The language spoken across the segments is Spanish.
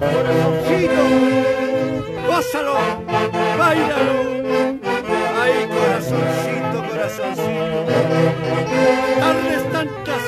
corazoncito, gózalo, bailalo. Ay, corazoncito, corazoncito. Tardes, tantas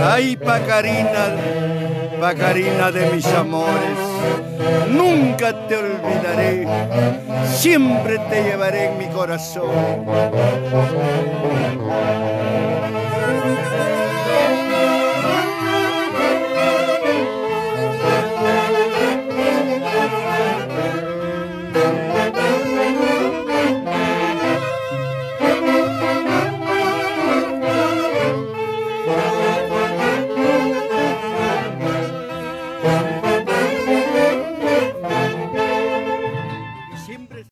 Ay, Pacarina, Pacarina de mis amores, nunca te olvidaré, siempre te llevaré en mi corazón.